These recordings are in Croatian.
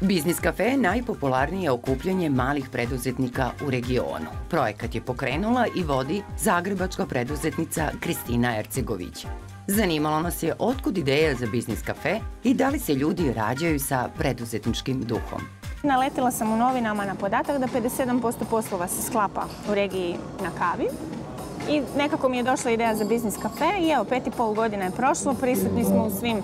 Biznis kafe je najpopularnije okupljanje malih preduzetnika u regionu. Projekat je pokrenula i vodi zagrebačka preduzetnica Kristina Ercegović. Zanimalo nas je otkud ideja za Biznis kafe i da li se ljudi rađaju sa preduzetničkim duhom. Naletila sam u novinama na podatak da 57% poslova se sklapa u regiji na kavi. I nekako mi je došla ideja za biznis kafe i evo, pet i pol godina je prošlo, prisutni smo u svim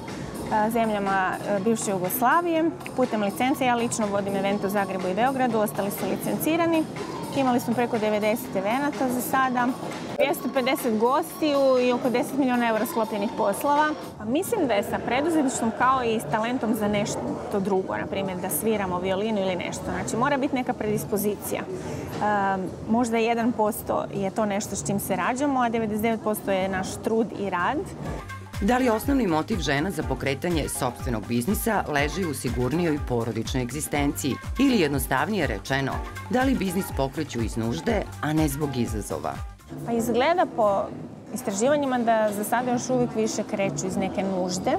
zemljama bivše Jugoslavije. Putem licence ja lično vodim event u Zagrebu i Beogradu, ostali su licencirani. Imali smo preko 90 evenata za sada, 250 gostiju i oko 10 milijuna eura sklopljenih poslova. Mislim da je sa preduzetništvom kao i s talentom za nešto drugo, na primjer da sviramo violinu ili nešto. Znači mora biti neka predispozicija. možda 1% je to nešto s čim se rađamo, a 99% je naš trud i rad. Da li osnovni motiv žena za pokretanje sobstvenog biznisa leži u sigurnijoj porodičnoj egzistenciji ili jednostavnije rečeno, da li biznis pokreću iz nužde, a ne zbog izazova? Pa izgleda po istraživanjima da za sada još uvijek više kreću iz neke nužde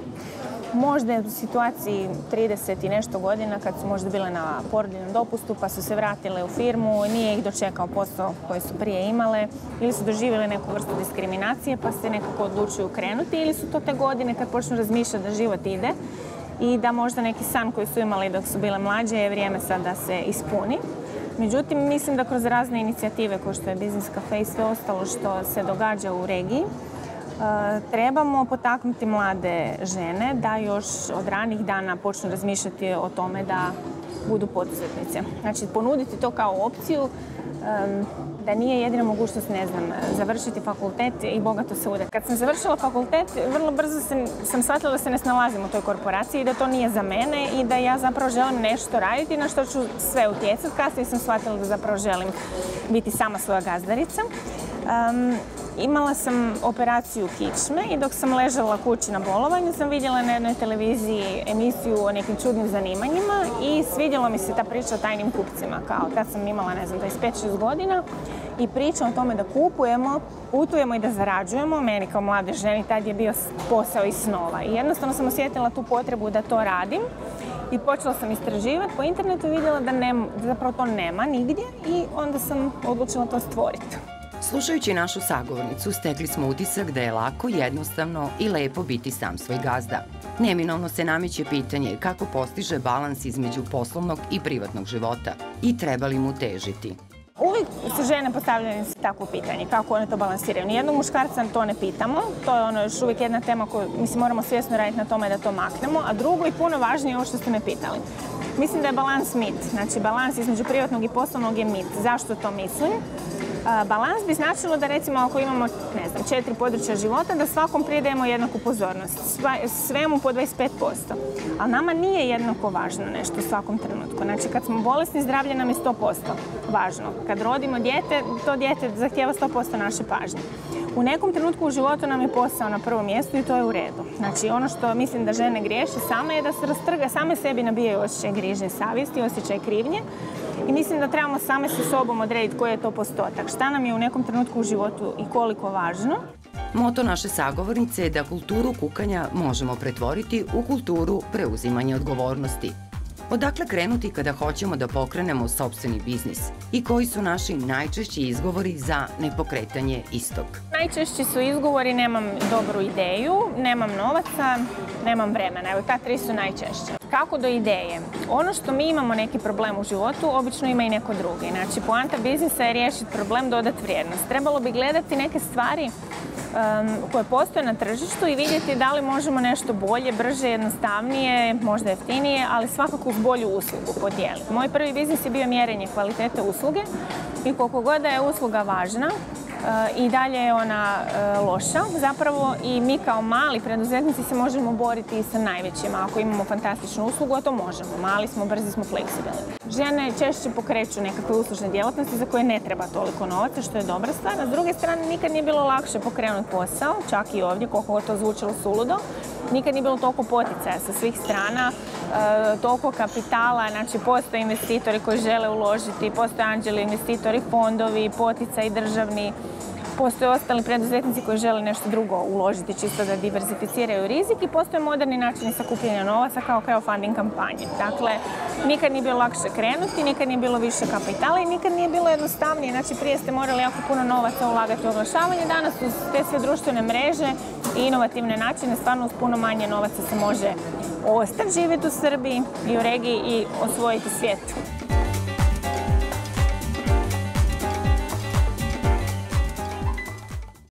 možda u situaciji 30 i nešto godina kad su možda bile na porodiljnom dopustu pa su se vratile u firmu, nije ih dočekao posao koji su prije imale ili su doživjeli neku vrstu diskriminacije pa se nekako odlučuju krenuti ili su to te godine kad počnu razmišljati da život ide i da možda neki san koji su imali dok su bile mlađe je vrijeme sad da se ispuni. Međutim, mislim da kroz razne inicijative kao što je Business Cafe i sve ostalo što se događa u regiji, E, trebamo potaknuti mlade žene da još od ranih dana počnu razmišljati o tome da budu poduzetnice. Znači, ponuditi to kao opciju da nije jedina mogućnost, ne znam, završiti fakultet i bogato se ude. Kad sam završila fakultet, vrlo brzo sam, sam shvatila da se ne snalazim u toj korporaciji i da to nije za mene i da ja zapravo želim nešto raditi na što ću sve utjecati. Kasnije sam shvatila da zapravo želim biti sama svoja gazdarica. Imala sam operaciju kičme i dok sam ležala kući na bolovanju sam vidjela na jednoj televiziji emisiju o nekim čudnim zanimanjima i svidjela mi se ta priča o tajnim kupcima. Kao tad sam imala, ne znam, 25-6 godina i priča o tome da kupujemo, putujemo i da zarađujemo. Meni kao mlade ženi tad je bio posao i snova. I jednostavno sam osjetila tu potrebu da to radim i počela sam istraživati po internetu vidjela da, da zapravo to nema nigdje i onda sam odlučila to stvoriti. Slušajući našu sagovornicu, stekli smo utisak da je lako, jednostavno i lepo biti sam svoj gazda. Neminovno se nameće pitanje kako postiže balans između poslovnog i privatnog života i treba li mu težiti. Uvijek se žene postavljaju takvo pitanje, kako one to balansiraju. Nijednog muškarca to ne pitamo, to je ono još uvijek jedna tema koju mislim moramo svjesno raditi na tome da to maknemo, a drugo i puno važnije je ovo što ste me pitali. Mislim da je balans mit, znači balans između privatnog i poslovnog je mit. Zašto to mislim? Balans bi značilo da recimo ako imamo, ne znam, četiri područja života, da svakom pridajemo jednaku pozornost. Svemu po 25%. Ali nama nije jednako važno nešto u svakom trenutku. Znači kad smo bolesni, zdravlje nam je 100% važno. Kad rodimo dijete, to dijete zahtjeva 100% naše pažnje. U nekom trenutku u životu nam je posao na prvom mjestu i to je u redu. Znači ono što mislim da žene griješe same je da se rastrga, same sebi nabijaju osjećaj grižnje savjesti, osjećaj krivnje i mislim da trebamo same sa sobom odrediti koji je to postotak. Šta nam je u nekom trenutku u životu i koliko važno. Moto naše sagovornice je da kulturu kukanja možemo pretvoriti u kulturu preuzimanja odgovornosti. Odakle krenuti kada hoćemo da pokrenemo sobstveni biznis i koji su naši najčešći izgovori za nepokretanje istog? Najčešći su izgovori nemam dobru ideju, nemam novaca, nemam vremena. Evo ta tri su najčešće. Kako do ideje? Ono što mi imamo neki problem u životu, obično ima i neko drugi. Znači, poanta biznisa je riješiti problem, dodati vrijednost. Trebalo bi gledati neke stvari koje postoje na tržištu i vidjeti da li možemo nešto bolje, brže, jednostavnije, možda jeftinije, ali svakako uz bolju uslugu podijeliti. Moj prvi biznis je bio mjerenje kvalitete usluge i koliko god je usluga važna, i dalje je ona e, loša zapravo i mi kao mali preduzetnici se možemo boriti sa najvećima ako imamo fantastičnu uslugu, a to možemo. Mali smo, brzi smo, fleksibilni. Žene češće pokreću nekakve uslužne djelatnosti za koje ne treba toliko novaca, što je dobra stvar. A s druge strane, nikad nije bilo lakše pokrenuti posao, čak i ovdje, koliko to zvučilo suludo. Nikad nije bilo toliko poticaja sa svih strana, toliko kapitala, znači postoje investitori koji žele uložiti, postoje anđeli investitori, fondovi, poticaj državni, Postoje ostali preduzetnici koji žele nešto drugo uložiti čisto da diversificiraju rizik i postoje moderni načini sakupljanja novaca kao crowdfunding kampanje. Dakle, nikad nije bilo lakše krenuti, nikad nije bilo više kapitala i nikad nije bilo jednostavnije. Znači, prije ste morali jako puno novaca ulagati u oglašavanje, danas uz te sve društvene mreže i inovativne načine, stvarno uz puno manje novaca se može ostati živjeti u Srbiji i u regiji i osvojiti svijet.